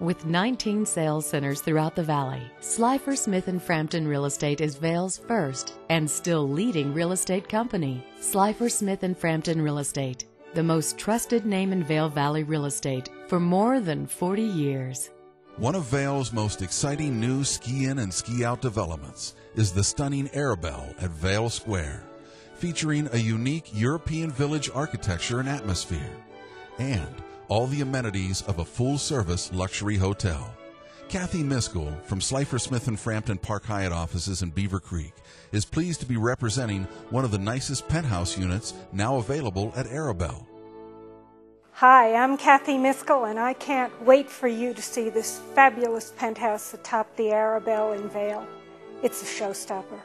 With 19 sales centers throughout the valley, Slifer Smith and Frampton Real Estate is Vail's first and still leading real estate company. Slifer Smith and Frampton Real Estate, the most trusted name in Vail Valley real estate for more than 40 years. One of Vail's most exciting new ski in and ski out developments is the stunning Arrabelle at Vail Square, featuring a unique European village architecture and atmosphere, and all the amenities of a full service luxury hotel. Kathy Miskell from Slifer Smith and Frampton Park Hyatt offices in Beaver Creek is pleased to be representing one of the nicest penthouse units now available at Arrabelle. Hi, I'm Kathy Miskell, and I can't wait for you to see this fabulous penthouse atop the Arrabelle in Vail. It's a showstopper.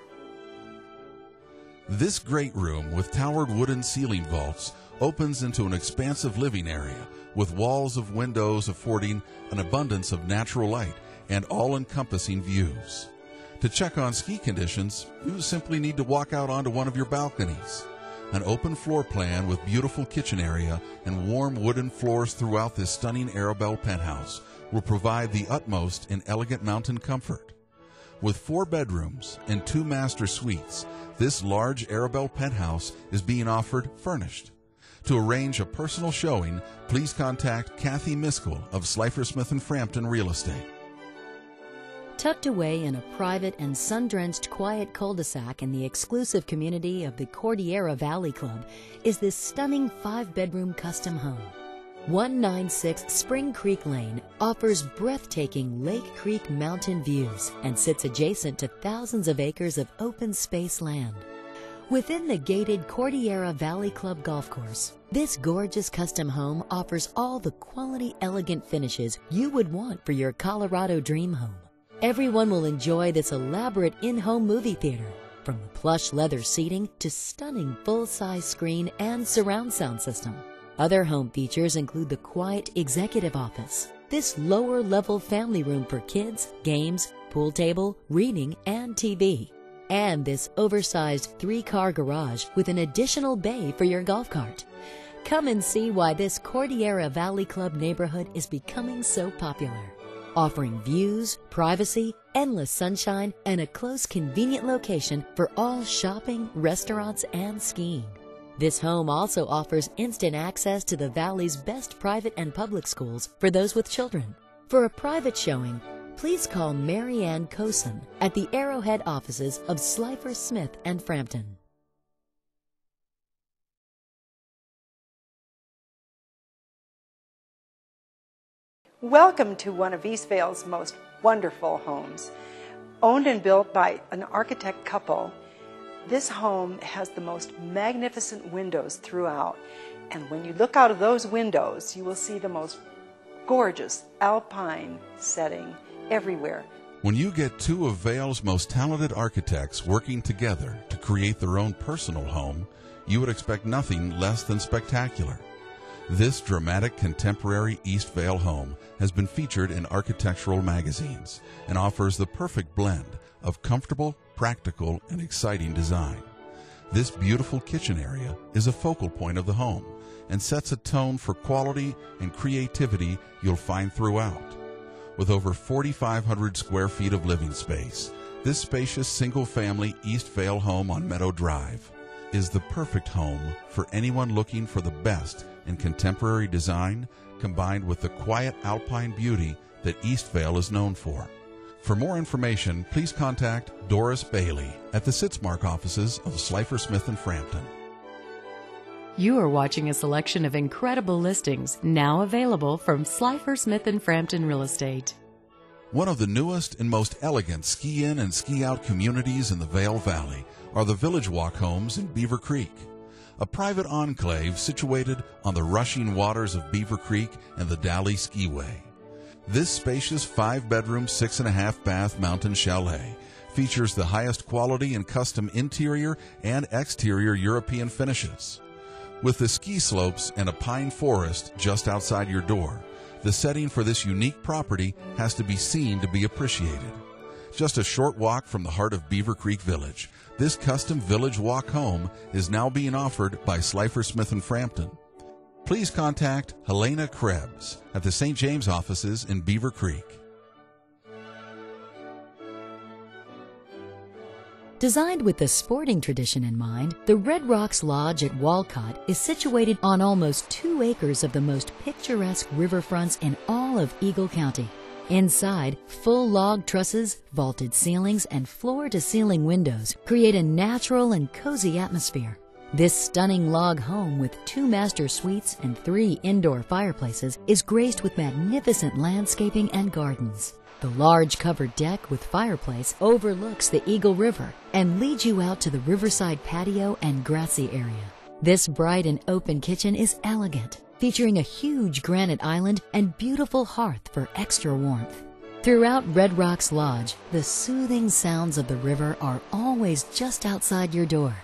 This great room with towered wooden ceiling vaults opens into an expansive living area with walls of windows affording an abundance of natural light and all encompassing views. To check on ski conditions, you simply need to walk out onto one of your balconies. An open floor plan with beautiful kitchen area and warm wooden floors throughout this stunning Arrabelle penthouse will provide the utmost in elegant mountain comfort. With four bedrooms and two master suites, this large Arrabelle penthouse is being offered furnished. To arrange a personal showing, please contact Kathy Miskell of Slifer Smith and Frampton Real Estate. Tucked away in a private and sun-drenched quiet cul-de-sac in the exclusive community of the Cordillera Valley Club is this stunning five-bedroom custom home. 196 Spring Creek Lane offers breathtaking Lake Creek mountain views and sits adjacent to thousands of acres of open space land. Within the gated Cordillera Valley Club golf course, this gorgeous custom home offers all the quality, elegant finishes you would want for your Colorado dream home. Everyone will enjoy this elaborate in-home movie theater, from the plush leather seating to stunning full-size screen and surround sound system. Other home features include the quiet executive office, this lower level family room for kids, games, pool table, reading, and TV, and this oversized three car garage with an additional bay for your golf cart. Come and see why this Cordillera Valley Club neighborhood is becoming so popular. Offering views, privacy, endless sunshine, and a close, convenient location for all shopping, restaurants, and skiing. This home also offers instant access to the Valley's best private and public schools for those with children. For a private showing, please call Mary Ann Cosin at the Arrowhead offices of Slifer Smith and Frampton. Welcome to one of East Vail's most wonderful homes. Owned and built by an architect couple, this home has the most magnificent windows throughout. And when you look out of those windows, you will see the most gorgeous alpine setting everywhere. When you get two of Vail's most talented architects working together to create their own personal home, you would expect nothing less than spectacular. This dramatic contemporary East Vail home has been featured in architectural magazines and offers the perfect blend of comfortable, practical, and exciting design. This beautiful kitchen area is a focal point of the home and sets a tone for quality and creativity you'll find throughout. With over 4,500 square feet of living space, this spacious single family East Vail home on Meadow Drive is the perfect home for anyone looking for the best in contemporary design combined with the quiet alpine beauty that East Vail is known for. For more information, please contact Doris Bailey at the Sitzmark offices of Slifer Smith and Frampton. You are watching a selection of incredible listings now available from Slifer Smith and Frampton Real Estate. One of the newest and most elegant ski in and ski out communities in the Vail Valley are the Village Walk homes in Beaver Creek a private enclave situated on the rushing waters of Beaver Creek and the Dally Skiway. This spacious five bedroom, six and a half bath mountain chalet features the highest quality and custom interior and exterior European finishes. With the ski slopes and a pine forest just outside your door, the setting for this unique property has to be seen to be appreciated. Just a short walk from the heart of Beaver Creek Village, this custom village walk home is now being offered by Slifer Smith and Frampton. please contact Helena Krebs at the St. James offices in Beaver Creek. Designed with the sporting tradition in mind, the Red Rocks Lodge at Wolcott is situated on almost two acres of the most picturesque riverfronts in all of Eagle County. Inside, full log trusses, vaulted ceilings, and floor to ceiling windows create a natural and cozy atmosphere. This stunning log home with two master suites and three indoor fireplaces is graced with magnificent landscaping and gardens. The large covered deck with fireplace overlooks the Eagle River and leads you out to the riverside patio and grassy area. This bright and open kitchen is elegant, featuring a huge granite island and beautiful hearth for extra warmth. Throughout Red Rocks Lodge, the soothing sounds of the river are always just outside your door.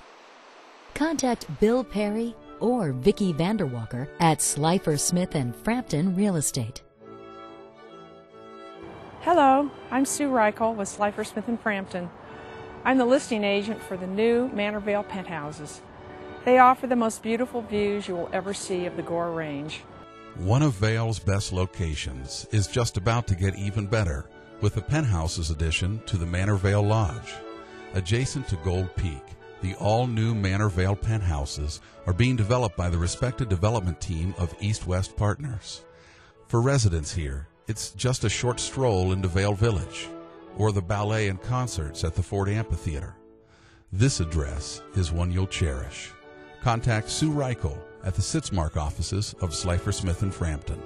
Contact Bill Perry or Vicki Vanderwalker at Slifer Smith and Frampton Real Estate. Hello, I'm Sue Reichel with Slifer Smith and Frampton. I'm the listing agent for the new Manor Vail penthouses. They offer the most beautiful views you will ever see of the Gore Range. One of Vail's best locations is just about to get even better with the penthouses addition to the Manor Vail Lodge. Adjacent to Gold Peak, the all-new Manor Vail penthouses are being developed by the respected development team of East West Partners. For residents here, it's just a short stroll into Vail Village or the ballet and concerts at the Ford Amphitheater. This address is one you'll cherish. Contact Sue Reichel at the Sitzmark offices of Slifer Smith and Frampton.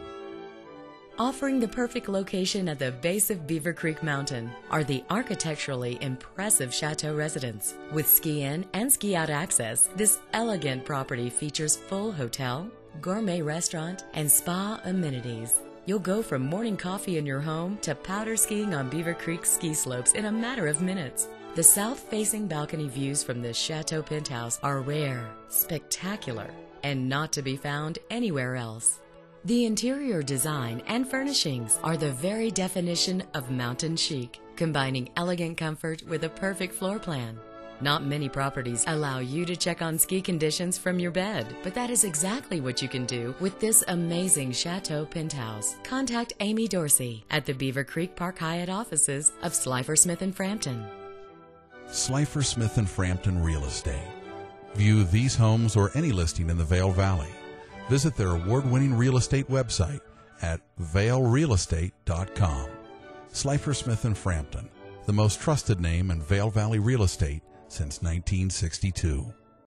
Offering the perfect location at the base of Beaver Creek Mountain are the architecturally impressive Chateau residence. With ski in and ski out access, this elegant property features full hotel, gourmet restaurant, and spa amenities. You'll go from morning coffee in your home to powder skiing on Beaver Creek ski slopes in a matter of minutes. The south facing balcony views from this Chateau penthouse are rare, spectacular, and not to be found anywhere else. The interior design and furnishings are the very definition of mountain chic, combining elegant comfort with a perfect floor plan. Not many properties allow you to check on ski conditions from your bed, but that is exactly what you can do with this amazing Chateau penthouse. Contact Amy Dorsey at the Beaver Creek Park Hyatt offices of Slifer Smith and Frampton. Slifer Smith and Frampton Real Estate. View these homes or any listing in the Vail Valley. Visit their award-winning real estate website at vailrealestate.com. Slifer Smith and Frampton, the most trusted name in Vail Valley real estate since 1962.